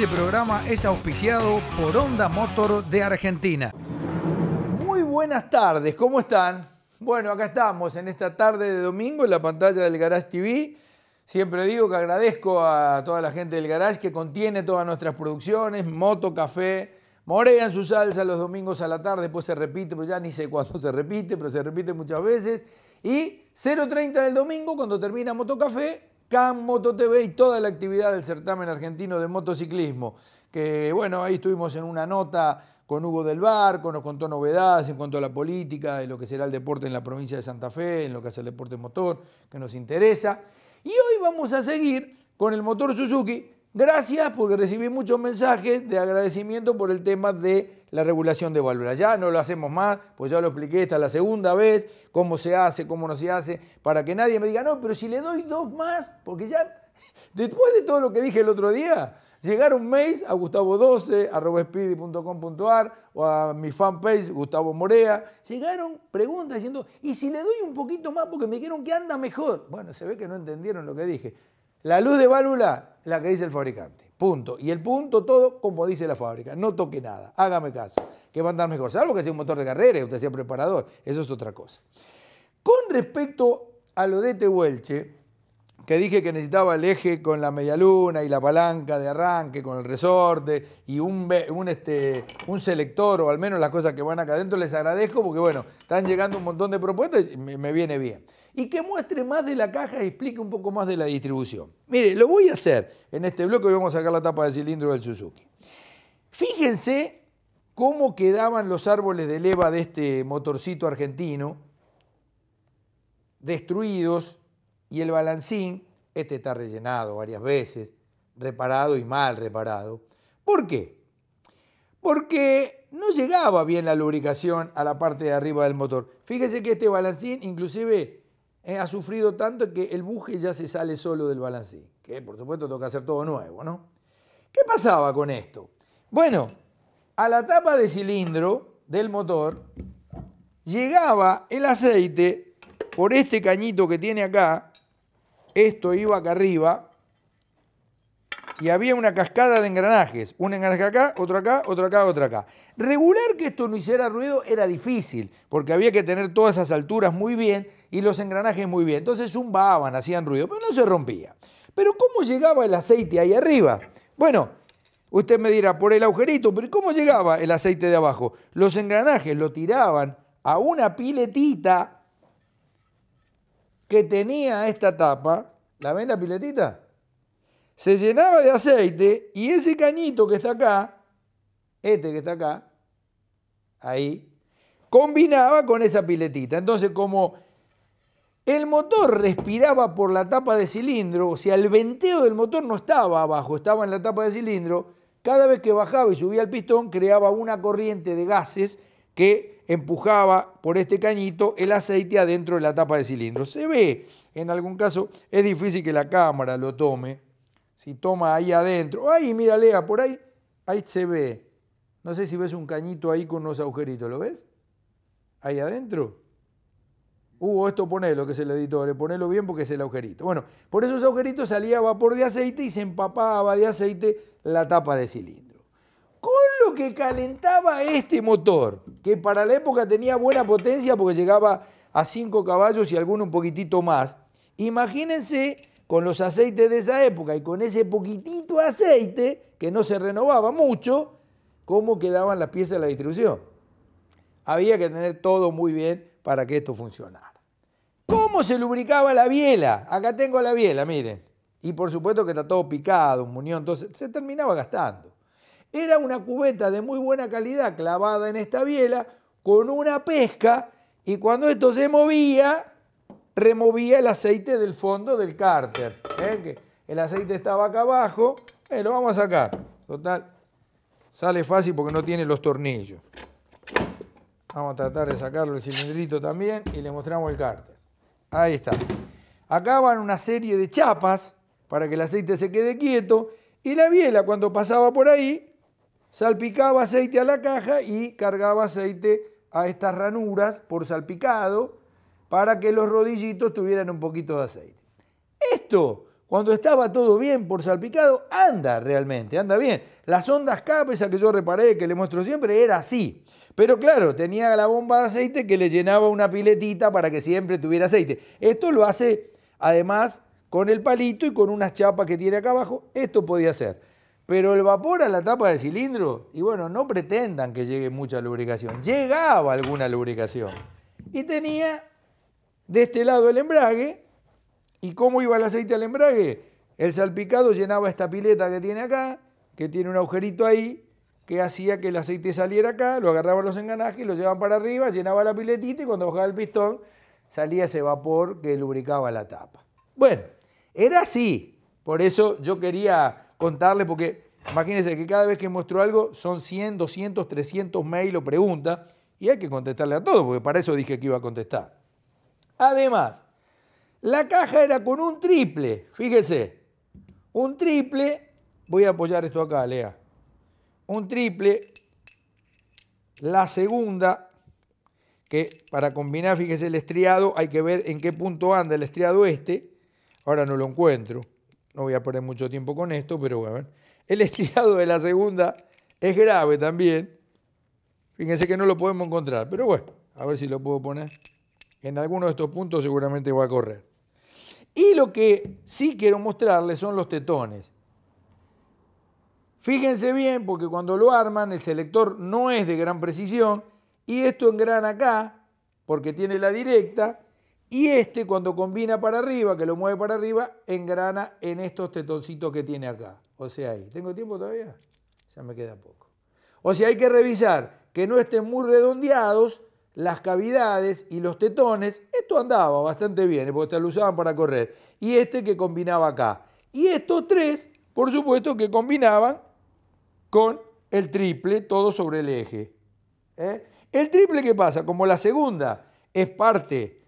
Este programa es auspiciado por Honda Motor de Argentina. Muy buenas tardes, ¿cómo están? Bueno, acá estamos en esta tarde de domingo en la pantalla del Garage TV. Siempre digo que agradezco a toda la gente del Garage que contiene todas nuestras producciones, moto, café, morea en su salsa los domingos a la tarde, después se repite, pero ya ni sé cuándo se repite, pero se repite muchas veces. Y 0.30 del domingo, cuando termina Motocafé, CAM, Moto TV y toda la actividad del certamen argentino de motociclismo. Que bueno, ahí estuvimos en una nota con Hugo del Barco, nos contó novedades en cuanto a la política, de lo que será el deporte en la provincia de Santa Fe, en lo que hace el deporte motor, que nos interesa. Y hoy vamos a seguir con el motor Suzuki. Gracias porque recibí muchos mensajes de agradecimiento por el tema de la regulación de válvulas. Ya no lo hacemos más, pues ya lo expliqué, esta es la segunda vez, cómo se hace, cómo no se hace, para que nadie me diga, no, pero si le doy dos más, porque ya, después de todo lo que dije el otro día, llegaron mails a gustavo12, o a mi fanpage Gustavo Morea, llegaron preguntas diciendo, ¿y si le doy un poquito más porque me dijeron que anda mejor? Bueno, se ve que no entendieron lo que dije. La luz de válvula, la que dice el fabricante. Punto. Y el punto todo como dice la fábrica. No toque nada. Hágame caso. Que va a andar mejor. Salvo que sea un motor de carrera y usted sea preparador. Eso es otra cosa. Con respecto a lo de Tehuelche, que dije que necesitaba el eje con la medialuna y la palanca de arranque, con el resorte y un, un, este, un selector o al menos las cosas que van acá adentro, les agradezco porque bueno, están llegando un montón de propuestas y me viene bien y que muestre más de la caja y explique un poco más de la distribución. Mire, lo voy a hacer en este bloque y vamos a sacar la tapa de cilindro del Suzuki. Fíjense cómo quedaban los árboles de leva de este motorcito argentino, destruidos, y el balancín, este está rellenado varias veces, reparado y mal reparado. ¿Por qué? Porque no llegaba bien la lubricación a la parte de arriba del motor. Fíjense que este balancín inclusive eh, ha sufrido tanto que el buje ya se sale solo del balancín, que por supuesto toca hacer todo nuevo, ¿no? ¿Qué pasaba con esto? Bueno, a la tapa de cilindro del motor llegaba el aceite por este cañito que tiene acá, esto iba acá arriba, y había una cascada de engranajes. Un engranaje acá, otro acá, otro acá, otro acá. Regular que esto no hiciera ruido era difícil, porque había que tener todas esas alturas muy bien y los engranajes muy bien. Entonces zumbaban, hacían ruido, pero no se rompía. Pero ¿cómo llegaba el aceite ahí arriba? Bueno, usted me dirá, por el agujerito, pero ¿cómo llegaba el aceite de abajo? Los engranajes lo tiraban a una piletita que tenía esta tapa. ¿La ven la piletita? se llenaba de aceite y ese cañito que está acá, este que está acá, ahí, combinaba con esa piletita. Entonces, como el motor respiraba por la tapa de cilindro, o sea, el venteo del motor no estaba abajo, estaba en la tapa de cilindro, cada vez que bajaba y subía el pistón, creaba una corriente de gases que empujaba por este cañito el aceite adentro de la tapa de cilindro. Se ve, en algún caso, es difícil que la cámara lo tome, si toma ahí adentro, ahí, mira, Lea, por ahí, ahí se ve. No sé si ves un cañito ahí con unos agujeritos, ¿lo ves? Ahí adentro. Uh, esto ponelo, que es el editor, ponelo bien porque es el agujerito. Bueno, por esos agujeritos salía vapor de aceite y se empapaba de aceite la tapa de cilindro. Con que calentaba este motor, que para la época tenía buena potencia porque llegaba a 5 caballos y alguno un poquitito más, imagínense con los aceites de esa época y con ese poquitito aceite, que no se renovaba mucho, cómo quedaban las piezas de la distribución. Había que tener todo muy bien para que esto funcionara. ¿Cómo se lubricaba la biela? Acá tengo la biela, miren. Y por supuesto que está todo picado, un muñón, entonces se terminaba gastando. Era una cubeta de muy buena calidad clavada en esta biela con una pesca y cuando esto se movía, removía el aceite del fondo del cárter. ¿eh? Que el aceite estaba acá abajo, eh, lo vamos a sacar. Total, sale fácil porque no tiene los tornillos. Vamos a tratar de sacarlo el cilindrito también y le mostramos el cárter. Ahí está. Acá van una serie de chapas para que el aceite se quede quieto y la biela cuando pasaba por ahí salpicaba aceite a la caja y cargaba aceite a estas ranuras por salpicado para que los rodillitos tuvieran un poquito de aceite. Esto, cuando estaba todo bien por salpicado, anda realmente, anda bien. Las ondas CAP, esa que yo reparé, que le muestro siempre, era así. Pero claro, tenía la bomba de aceite que le llenaba una piletita para que siempre tuviera aceite. Esto lo hace además con el palito y con unas chapas que tiene acá abajo. Esto podía ser. Pero el vapor a la tapa del cilindro, y bueno, no pretendan que llegue mucha lubricación. Llegaba alguna lubricación. Y tenía de este lado el embrague. ¿Y cómo iba el aceite al embrague? El salpicado llenaba esta pileta que tiene acá, que tiene un agujerito ahí, que hacía que el aceite saliera acá, lo agarraban los engranajes, lo llevaban para arriba, llenaba la piletita y cuando bajaba el pistón salía ese vapor que lubricaba la tapa. Bueno, era así. Por eso yo quería contarle, porque imagínense que cada vez que muestro algo son 100, 200, 300 mail o preguntas y hay que contestarle a todo, porque para eso dije que iba a contestar. Además, la caja era con un triple, fíjese, un triple, voy a apoyar esto acá, Lea, un triple, la segunda, que para combinar, fíjese, el estriado, hay que ver en qué punto anda el estriado este, ahora no lo encuentro, no voy a perder mucho tiempo con esto, pero bueno, el estriado de la segunda es grave también, fíjense que no lo podemos encontrar, pero bueno, a ver si lo puedo poner en alguno de estos puntos seguramente va a correr. Y lo que sí quiero mostrarles son los tetones. Fíjense bien, porque cuando lo arman, el selector no es de gran precisión, y esto engrana acá, porque tiene la directa, y este cuando combina para arriba, que lo mueve para arriba, engrana en estos tetoncitos que tiene acá. O sea, ahí. ¿Tengo tiempo todavía? Ya me queda poco. O sea, hay que revisar que no estén muy redondeados las cavidades y los tetones, esto andaba bastante bien, porque te lo usaban para correr. Y este que combinaba acá. Y estos tres, por supuesto, que combinaban con el triple, todo sobre el eje. ¿eh? El triple, ¿qué pasa? Como la segunda es parte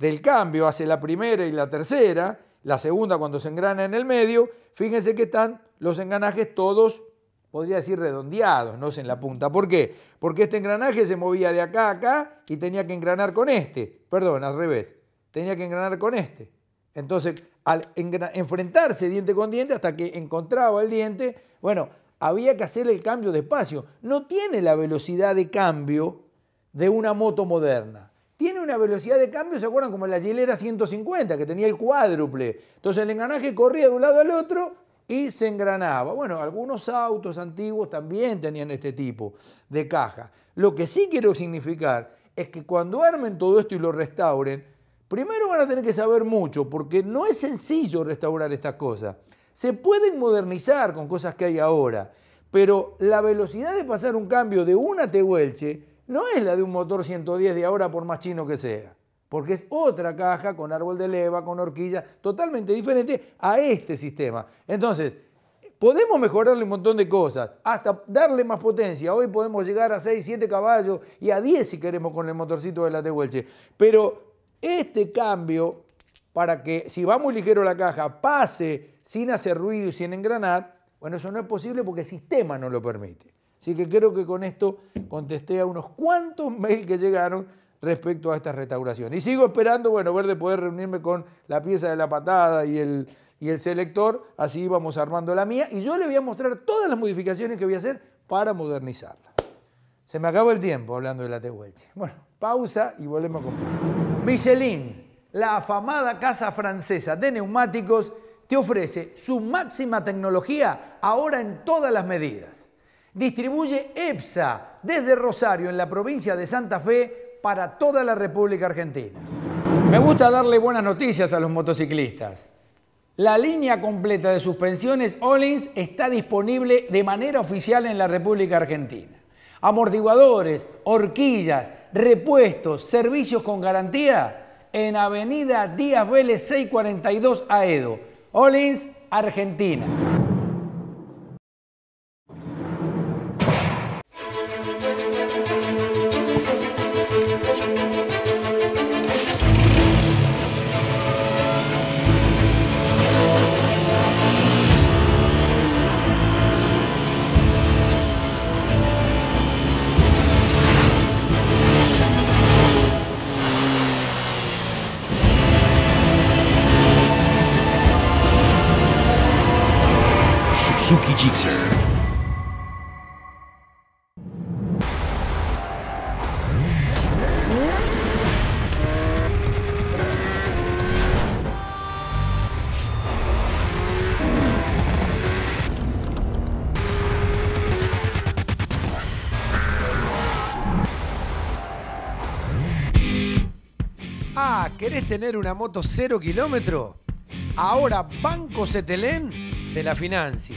del cambio, hace la primera y la tercera, la segunda cuando se engrana en el medio, fíjense que están los engranajes todos podría decir redondeados, no en la punta. ¿Por qué? Porque este engranaje se movía de acá a acá y tenía que engranar con este. Perdón, al revés. Tenía que engranar con este. Entonces, al enfrentarse diente con diente hasta que encontraba el diente, bueno, había que hacer el cambio de espacio. No tiene la velocidad de cambio de una moto moderna. Tiene una velocidad de cambio, ¿se acuerdan? Como la Gilera 150, que tenía el cuádruple. Entonces el engranaje corría de un lado al otro y se engranaba. Bueno, algunos autos antiguos también tenían este tipo de caja. Lo que sí quiero significar es que cuando armen todo esto y lo restauren, primero van a tener que saber mucho, porque no es sencillo restaurar estas cosas. Se pueden modernizar con cosas que hay ahora, pero la velocidad de pasar un cambio de una Tehuelche no es la de un motor 110 de ahora por más chino que sea porque es otra caja con árbol de leva, con horquilla, totalmente diferente a este sistema. Entonces, podemos mejorarle un montón de cosas, hasta darle más potencia. Hoy podemos llegar a 6, 7 caballos y a 10 si queremos con el motorcito de la Tehuelche. Pero este cambio, para que si va muy ligero la caja, pase sin hacer ruido y sin engranar, bueno, eso no es posible porque el sistema no lo permite. Así que creo que con esto contesté a unos cuantos mails que llegaron respecto a esta restauración. Y sigo esperando, bueno, ver de poder reunirme con la pieza de la patada y el, y el selector, así vamos armando la mía, y yo le voy a mostrar todas las modificaciones que voy a hacer para modernizarla. Se me acabó el tiempo hablando de la Tehuelche. Bueno, pausa y volvemos con más. Michelin, la afamada casa francesa de neumáticos, te ofrece su máxima tecnología ahora en todas las medidas. Distribuye EPSA desde Rosario, en la provincia de Santa Fe, para toda la República Argentina. Me gusta darle buenas noticias a los motociclistas. La línea completa de suspensiones Ollins está disponible de manera oficial en la República Argentina. Amortiguadores, horquillas, repuestos, servicios con garantía en Avenida Díaz Vélez 642 Aedo. Ollins, Argentina. Suzuki. Ah, ¿querés tener una moto cero kilómetro? Ahora Banco Cetelén te la financia.